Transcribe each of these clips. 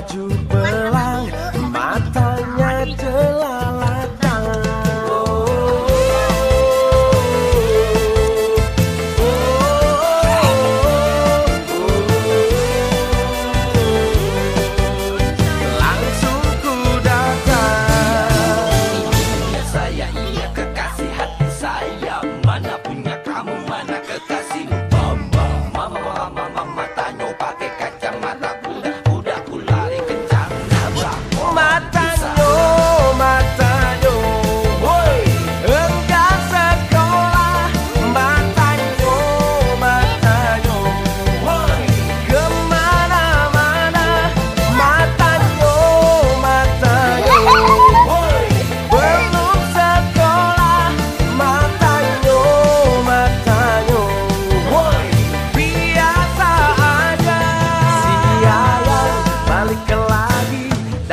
baju belang matanya jelalatan. Oh, langsung ku datang. Saya iya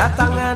kedatangan